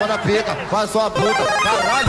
Bora pica, faz sua puta, caralho,